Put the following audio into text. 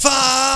Fuck!